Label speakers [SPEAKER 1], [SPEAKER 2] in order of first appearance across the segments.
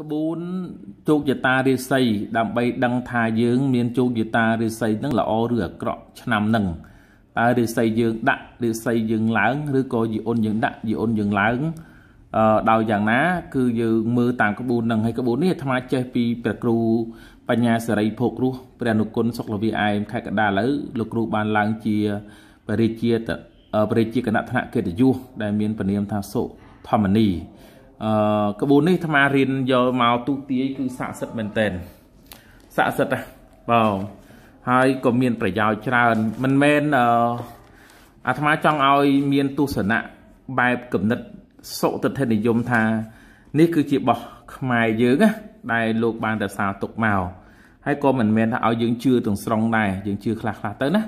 [SPEAKER 1] ក្បួនជោគយតារាសីដើម្បីដឹងថាយើង មានជោគយតារាសីនឹងល្អឬអាក្រក់ឆ្នាំនឹងតើរាសីយើងដាក់រាសីយើងឡើងឬក៏យីអ៊ុនយើងដាក់យីអ៊ុនយើងឡើងអឺដោយយ៉ាងណា គឺយើងមើលតាមក្បួននឹងហើយក្បួននេះអាត្មាចេះពីព្រះគ្រូបញ្ញាសេរីភោគរស់ព្រះនុគុណសុខលវីអែមខេត្តកដាឥឡូវលោកគ្រូបានឡើងជាបរិជាបរិជាគណៈថ្នាក់កិត្តិយសដែលមានពនាមថាសុធម្មនី អឺក្បួននេះអាត្មារៀនយកមកទូទាយគឺស័ក្តិសិទ្ធិមែនតែនស័ក្តិសិទ្ធិណាបងហើយក៏មានប្រយោជន៍ច្រើនមិនមែនអឺអាត្មាចង់ឲ្យមានទស្សនៈបែបគំនិតសុទិដ្ឋិនិយមថា នេះគឺជាបោះខ្មែរយើងណាដែលលោកបានរក្សាទុកមកហើយក៏មិនមែនថាឲ្យយើងជឿទាំងស្រុងដែរយើងជឿខ្លះខ្លះទៅណា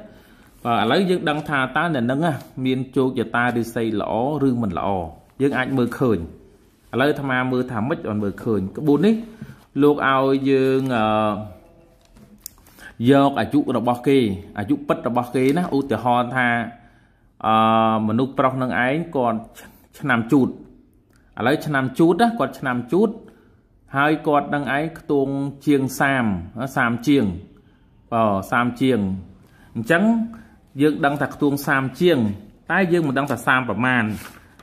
[SPEAKER 1] បាទឥឡូវយើងដឹងថាតើអ្នកនឹងមានជោគយតារិស័យល្អឬមិនល្អយើងអាចមើលឃើញ ឥឡូវអាត្មាមើលថាម៉េចអត់មើលឃើញក្បួននេះលោកឲ្យយើងអឺយកអាយុរបស់គេអាយុពិតរបស់គេណាឧទាហរណ៍ថាអឺមនុស្សប្រុសនឹងឯងគាត់ឆ្នាំជូតឥឡូវឆ្នាំជូតណាគាត់ឆ្នាំជូតហើយគាត់នឹងឯងខ្ទង់ជាង30 30ជាងបើ30ជាងអញ្ចឹងយើងដឹងថាខ្ទង់30ជាង តែយើងមិនដឹងថា30ប្រមាណ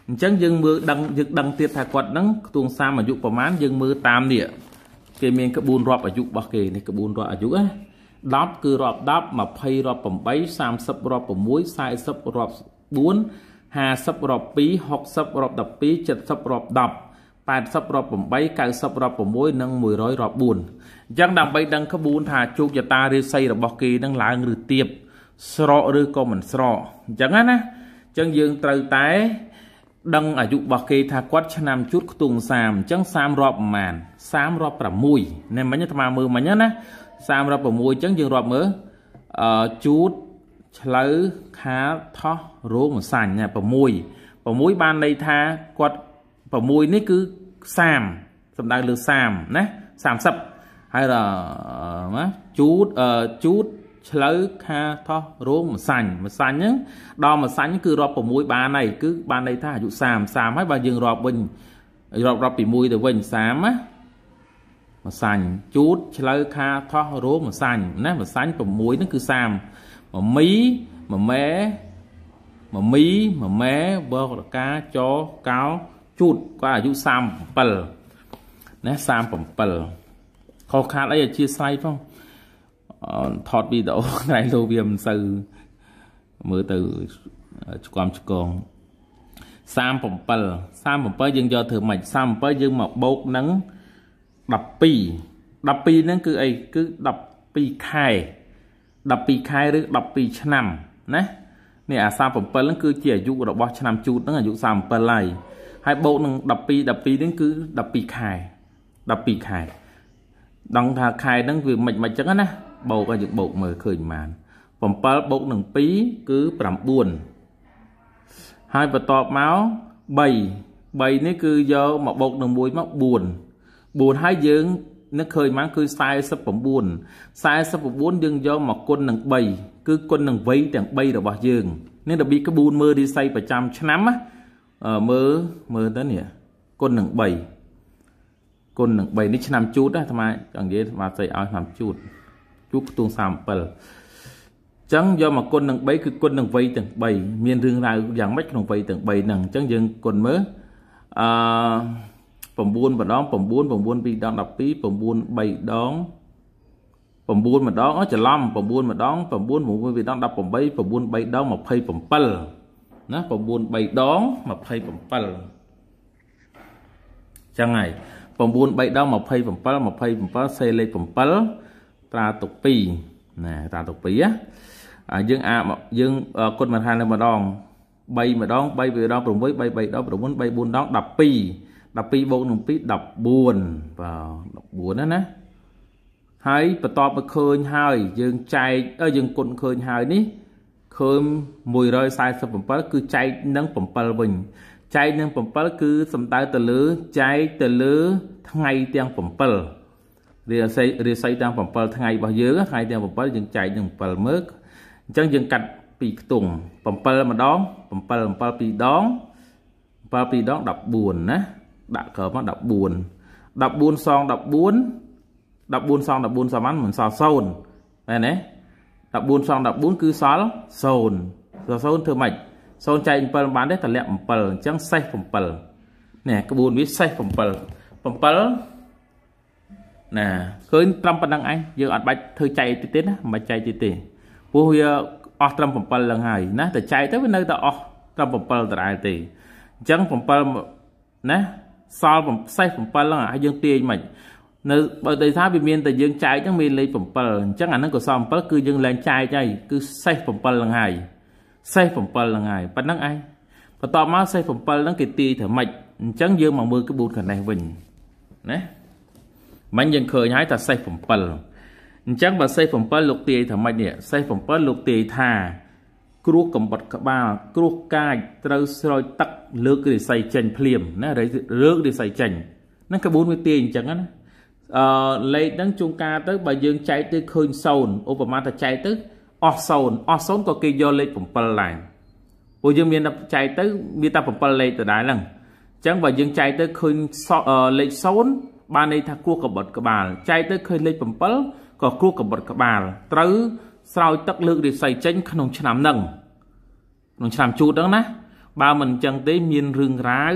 [SPEAKER 1] អញ្ចឹងយើងមើលដឹងយើងដឹងទៀតថាគាត់នឹងខ្ទង់30អាយុប្រមាណយើងមើលតាមនេះគេមានក្បួនរាប់អាយុរបស់គេនេះក្បួនរាប់អាយុណា10គឺរាប់10 20រាប់8 30រាប់6 40រាប់4 50រាប់2 60រាប់12 70រាប់10 80រាប់8 90រាប់6និង100រាប់4អញ្ចឹងដើម្បីដឹងក្បួនថាជោគយតារាសីរបស់គេនឹងឡើងឬទាបស្រកឬក៏មិនស្រកអញ្ចឹងណាអញ្ចឹងយើងត្រូវតែ ដឹងអាយុរបស់គេថាគាត់ឆ្នាំជូតខ្ទង់30អញ្ចឹង30រាប់ប្រមាណ30រាប់6នេះមិញអាត្មាមើលមិញណា30រាប់6អញ្ចឹងយើងរាប់មើលអឺជូតឆ្លូវខាថោះរោងម្សាញ់ណា6 6បានន័យថាគាត់6នេះគឺ30សំដៅលើ30ណា30ហើយណាជូតជូត ឆ្លូវខាថោះរោងម្សាញ់ម្សាញ់ហ្នឹងដល់ម្សាញ់គឺរាប់6បានហើយគឺបានន័យថាអាយុ30 30ហើយបើយើងរាប់វិញរាប់រាប់ពី1ទៅវិញ30ណាម្សាញ់ជូតឆ្លូវខាថោះរោងម្សាញ់ណាម្សាញ់6ហ្នឹងគឺ30មមីមម៉ែមមីមម៉ែបករកាចកោជូតគាត់អាយុ37ណា37ខុសខាតអីអធិស្ឋានផង ថតវីដេអូថ្ងៃលោកវាមិនសូវមើលទៅឆ្កំឆ្កង37 37យើងយកធ្វើម៉េច37យើងមកបូកនឹង12 12ហ្នឹងគឺអីគឺ12ខែ12ខែឬ12ឆ្នាំណានេះអា37ហ្នឹងគឺជាអាយុរបស់ឆ្នាំជូតហ្នឹងអាយុ37ហើយហើយបូកនឹង12 12ហ្នឹងគឺ12ខែ12ខែដឹងថាខែហ្នឹងវាមិនមិនចឹងណា បូកឲ្យយើងបូកមើលឃើញប៉ុន្មាន7បូកនឹង2គឺ9ហើយបន្ទាប់មក3 3នេះគឺយកមកបូកនឹង1មក4 4ហើយយើងនឹកឃើញមកគឺ49 49យើងយកមកគុណនឹង3គឺគុណនឹងវ័យទាំង3របស់យើងនេះរបៀបក្បួនមើលរិស័យប្រចាំឆ្នាំណាមើលមើលទៅនេះគុណនឹង3គុណនឹង3នេះឆ្នាំជូតណាអាត្មាចង់និយាយអាត្មាស្អីឲ្យឆ្នាំជូត ជូតខ្ទង់37ចឹងយកមកគុណនឹង3គឺគុណនឹងវ័យទាំង3មានរឿងរ៉ាវយ៉ាងម៉េចក្នុងវ័យទាំង3ហ្នឹងអញ្ចឹងយើងគុណមើលអឺ9ម្ដង9 9 2ដង12 9 3ដង9ម្ដងអូច្រឡំ9ម្ដង9 6វាដង18 9 3ដង27ណា9 3ដង27ចឹងហើយ9 3ដង27 27សេលេខ7 ត្រាទុក2ណាត្រាទុក2ណាអាយើងអាយើងគុណមិនថានៅម្ដង3ម្ដង3វាដង6 3 3ដង9 3 4ដង12 12បូកនឹង2 14បាទ14ណាណាហើយបន្ទាប់មកឃើញហើយ យើងចែកអើយើងគុណឃើញហើយនេះឃើញ147គឺចែកនឹង7វិញចែកនឹង7គឺសំដៅទៅលើចែកទៅលើ ថ្ងៃទាំង7 រាសីរាសីទាំង7ថ្ងៃរបស់យើងថ្ងៃទាំង7យើងចែកនឹង7មើលអញ្ចឹងយើងកាត់ពីខ្ទង់7ម្ដង7 7 2ដង7 2ដង14ណាដាក់ក្រោមមក14 14សង14 14សង14សមបានមិនសល់0មែនទេ14សង14គឺសល់0សល់0ធ្វើម៉េច0ចែក7បានទេតម្លាក់7អញ្ចឹងសេះ7នេះក្បួនវាសេះ7 7 ណាឃើញត្រឹមប៉ុណ្្នឹងឯងយើងអត់បាច់ធ្វើចែកទៀតទេណាមិនបាច់ចែកទៀតទេព្រោះវាអស់ត្រឹម7ឡើងហើយណាតែចែកទៅវានៅតែអស់ត្រឹម7ដដែលទេអញ្ចឹង7ណាសល់សេះ7ហ្នឹងហើយយើងទាញមិននៅបើដោយសារវាមានតែយើងចែកហ្នឹងមានលេខ7អញ្ចឹងអាហ្នឹងក៏សល់7គឺយើងលែងចែកហើយគឺសេះ7ហ្នឹងហើយសេះ7ហ្នឹងហើយប៉ុណ្្នឹងឯងបន្ទាប់មកសេះ7ហ្នឹងគេទាយធ្វើម៉េចអញ្ចឹងយើងមកមើលក្បួនខាងនេះវិញណា មិញយើងឃើញហើយថាសេះ7អញ្ចឹងបើសេះ7លោកទាយថាម៉េចនេះសេះ7លោកទាយថាគ្រោះកំបត់ក្បាលគ្រោះកាចត្រូវស្រោចទឹកលើករិស័យចេញភ្លាមណាលើករិស័យចេញហ្នឹងក្បួនវាទាយអញ្ចឹងណាអឺលេខហ្នឹងជួនកាលទៅបើយើងចែកទៅឃើញ0ឧបមាថាចែកទៅអស់0អស់0ក៏គេយកលេខ7ដែរព្រោះយើងមានចែកទៅមានតែ7លេខដដែលហ្នឹងអញ្ចឹងបើយើងចែកទៅឃើញលេខ0 បានន័យថាគ្រោះកបិតក្បាលចែកទៅឃើញលេខ7ក៏គ្រោះកបិតក្បាលត្រូវស្រោចទឹកលើករិស័យចេញក្នុងឆ្នាំហ្នឹងក្នុងឆ្នាំជូតហ្នឹងណាបើមិនអញ្ចឹងទេមានរឿងរ៉ាវ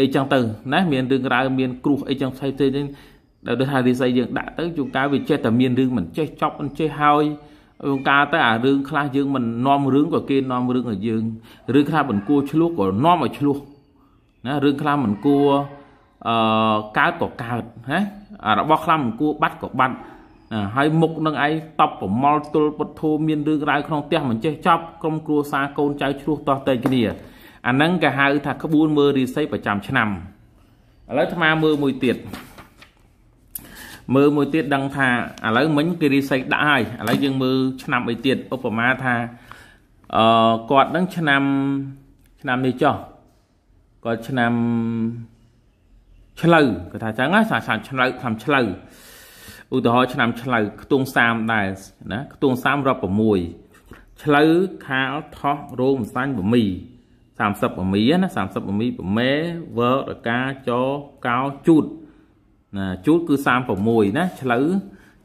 [SPEAKER 1] អីចឹងទៅណាមានរឿងរ៉ាវមានគ្រោះអីចឹងផ្សេងផ្សេងទេដែលដូចថារិស័យយើងដាក់ទៅជួនកាលវាចេះតែមានរឿងមិនចេះចប់មិនចេះហើយជួនកាលទៅអារឿងខ្លះយើងមិននាំរឿងក៏គេនាំរឿងឲ្យយើងរឿងខ្លះមិនគួរឆ្លោះក៏នាំឲ្យឆ្លោះណារឿងខ្លះមិនគួរ អឺកើតក៏កើតណារបស់ខ្លះមិនគួរបាត់ក៏បាត់ហើយមុខនឹងឯងតបប្រមល់ទល់ពុទ្ធោមានរឿងរ៉ាវក្នុងផ្ទះមិនចេះចប់ក្រុមគ្រួសារកូនចៅឆ្លោះតោះតែគ្នាអាហ្នឹងគេហៅថាក្បួនមើលរិស័យប្រចាំឆ្នាំឥឡូវអាត្មាមើលមួយទៀតមើលមួយទៀតដឹងថាឥឡូវមិញគេរិស័យដាក់ហើយឥឡូវយើងមើលឆ្នាំអីទៀតឧបមាថាអឺគាត់នឹងឆ្នាំឆ្នាំនេះចុះគាត់ឆ្នាំ ឆ្លូវគាត់ថាចឹងណាសាសាឆ្លូវឆ្នាំឆ្លូវឧទាហរណ៍ឆ្នាំឆ្លូវខ្ទង់30ដែរណាខ្ទង់30រាប់6ឆ្លូវខាលថោះរោងម្សាញ់បមី30បមីណា30បមីបមេវើរកាចកោជូតណាជូតគឺ36ណាឆ្លូវ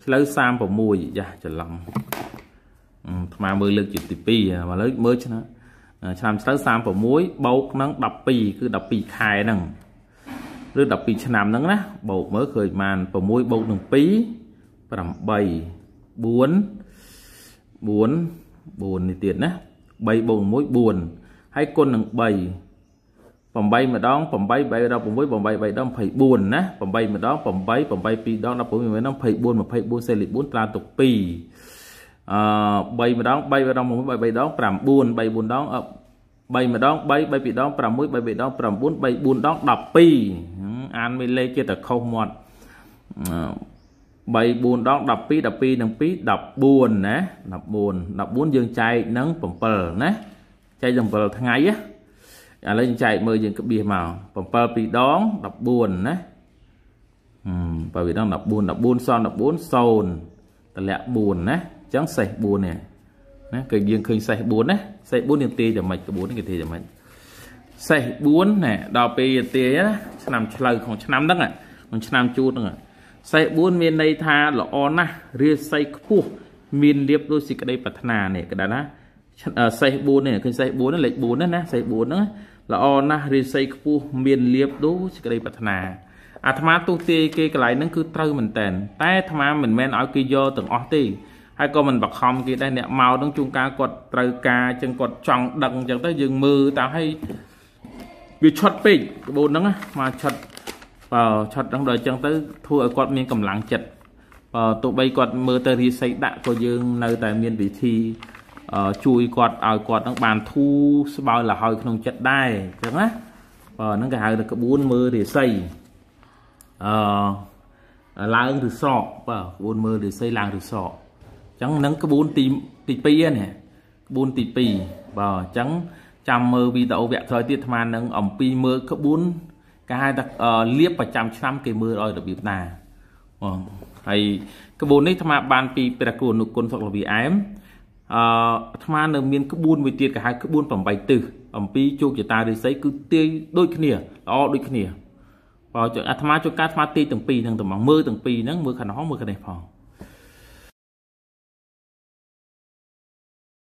[SPEAKER 1] ឆ្លូវ36យ៉ាច្រឡំថ្មមើលលើកជាទី2ឥឡូវមើលឆ្នាំឆ្នាំឆ្លូវ36បូកនឹង12គឺ12ខែហ្នឹង ឬ12ឆ្នាំហ្នឹងណាបូកមើលឃើញបាន6បូកនឹង2 8 4 4 4នេះទៀតណា3បូក1 4ហើយគុណនឹង3 8ម្ដង8 3ដល់6 8 3ដល់24ណា8ម្ដង8 8 2ដង16ម្ដង24 24សេលី4ត្រាទុក2អឺ3ម្ដង3ម្ដង6 3 3ដង9 3 4ដង 3ម្ដង3 3 2ដង6 3 2ដង9 3 3ដង9 3 4ដង12អានមេលេខជាតែខុសមាត់3 4ដង12 12និង2 14ណា14 14យើងចែកនឹង7ណាចែក7ថ្ងៃណាឥឡូវយើងចែកមើលយើងក្បៀសមក7 2ដង14ណាហឹមបើវាដង14 14សល់14 0តម្លាក់4ណាអញ្ចឹងសេះ4នេះ ណាគឺយើងឃើញសេះ4ណាសេះ4យើងទាយតែមិនក្បួននេះគេទាយតែមិនសេះ4ណែដល់ពេលទាយណាឆ្នាំឆ្លូវក្នុងឆ្នាំហ្នឹងក្នុងឆ្នាំជូតហ្នឹងសេះ4មានន័យថាល្អណាស់រាសីខ្ពស់មានលៀបដូចសេចក្តីប្រាថ្នានេះគេដែរណាសេះ4នេះឃើញសេះ4ហ្នឹងលេខ4ហ្នឹងណាសេះ4ហ្នឹងល្អណាស់រាសីខ្ពស់មានលៀបដូចសេចក្តីប្រាថ្នាអាត្មាទុះទាយគេកន្លែងហ្នឹងគឺត្រូវមែនតែនតែអាត្មាមិនមែនឲ្យគេយកទាំងអស់ទេ ហើយក៏មិនបខំគេដែរអ្នកមកហ្នឹងជួនកាលគាត់ត្រូវការអញ្ចឹងគាត់ចង់ដឹងអញ្ចឹងទៅយើងមើលតើឲ្យវាឆុតពេកក្បូនហ្នឹងមកឆុតបើឆុតហ្នឹងដល់អញ្ចឹងទៅធ្វើឲ្យគាត់មានកម្លាំងចិត្តបើទោះបីគាត់មើលទៅរីស័យដាក់ក៏យើងនៅតែមានវិធីជួយគាត់ឲ្យគាត់នឹងបានធូរស្បើយលហើយក្នុងចិត្តដែរអញ្ចឹងណាបើហ្នឹងគេហៅថាក្បួនមើលរិស័យអឺឡើងឬសក់បាទក្បួនមើលរិស័យឡើងឬសក់អញ្ចឹងហ្នឹងក្បួនទីទី2នេះក្បួនទី2បាទអញ្ចឹងចាំមើលវីដេអូវគ្គក្រោយទៀតអាត្មានឹងអំពីមើលក្បួនគេហៅថាលៀបប្រចាំឆ្នាំគេមើលឲ្យរបៀបណាបងហើយក្បួននេះអាត្មាបានពីព្រះគ្រូនុគុណសុខលវីអែមអឺអាត្មានៅមានក្បួនមួយទៀតគេហៅក្បួន8ទិសអំពីជោគជតារិស័យគឺទាយដូចគ្នាល្អដូចគ្នាបបើអាត្មាជួនកាលអាត្មាទីទាំងពីរហ្នឹងតែមកមើលទាំងពីរហ្នឹងមើលខាងនោះមើលខាងនេះផង